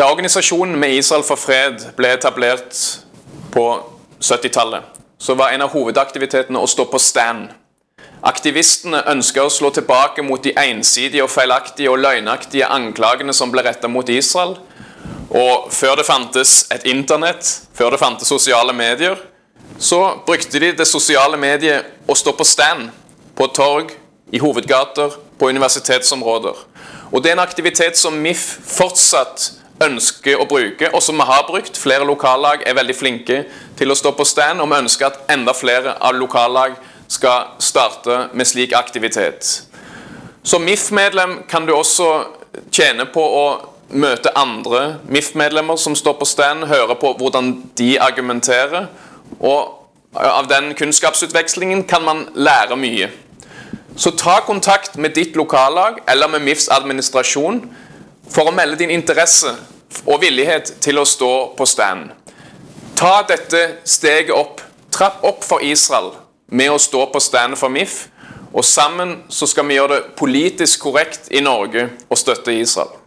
Da organisasjonen med Israel for fred ble etablert på 70-tallet, så var en av hovedaktivitetene å stå på stand. Aktivistene ønska å slå tilbake mot de ensidige og feilaktige og løgnaktige anklagene som ble retta mot Israel. Og før det fantes et internett, før det fantes sosiale medier, så brukte de det sosiale mediet å stå på stand på torg, i hovedgater, på universitetsområder. Og det er en aktivitet som MIF fortsatt ønsker å bruke, og som vi har brukt. Flere lokallag er veldig flinke til å stå på stand, og vi ønsker at enda flere av lokallag skal starte med slik aktivitet. Som MIF-medlem kan du også tjene på å møte andre MIF-medlemmer som står på stand, høre på hvordan de argumenterer. Og av den kunnskapsutvekslingen kan man lære mye. Så ta kontakt med ditt lokallag eller med MIFs administrasjon for å melde din interesse og villighet til å stå på stand. Ta dette steget opp. Trapp opp for Israel med å stå på stand for MIF. Og sammen så skal vi gjøre det politisk korrekt i Norge og støtte Israel.